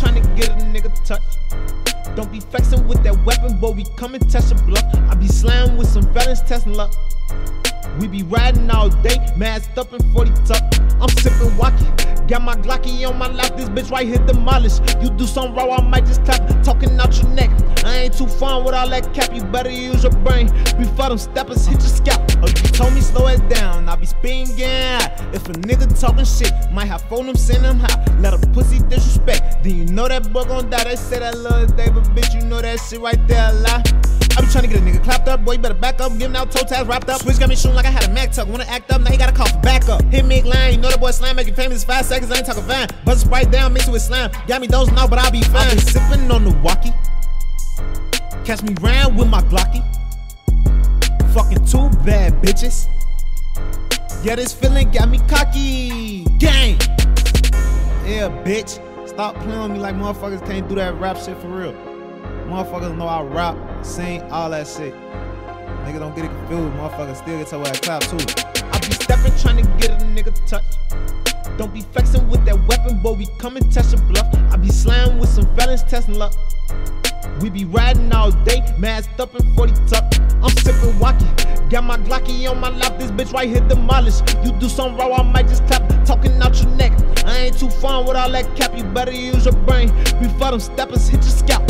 trying to get a nigga touch. Don't be flexing with that weapon, boy. We come and test your bluff. I be slamming with some felons testing luck. We be riding all day, masked up in 40 tuck. I'm sipping wacky, got my Glocky on my lap. This bitch right here demolished. You do something raw, I might just clap. Talking out your neck. I ain't too fun with all that cap. You better use your brain before them steppers hit your scalp. Oh, you told me slow be. If a nigga talking shit, might have phone him, send him high. Let a pussy disrespect. Then you know that boy gon' die. They say that little David, bitch. You know that shit right there a lie. I be trying to get a nigga clapped up, boy. You better back up. Giving out toe tags wrapped up. Switch got me shooting like I had a Mac tuck. Wanna act up, now he gotta call for backup. Hit me line, you know that boy slam making famous five seconds. I ain't talking fine. Buzz sprite down, mix it with slam. Got me those now, but I'll be fine. I been sipping on the walkie. Catch me round with my Glocky. Fucking two bad bitches. Yeah, this feeling got me cocky. Gang. Yeah, bitch. Stop playing with me like motherfuckers can't do that rap shit for real. Motherfuckers know I rap, sing, all that shit. Nigga don't get it confused. Motherfuckers still get to that clap too. I be stepping trying to get a nigga touch. Don't be flexing with that weapon, boy. We come and test your bluff. I be slamming with some felons testing luck. We be riding all day, masked up in 40 tuck. I'm sipping wacky, got my Glocky on my lap. This bitch right here demolished. You do something raw, I might just clap. Talking out your neck. I ain't too fun with all that cap. You better use your brain before them steppers hit your scalp.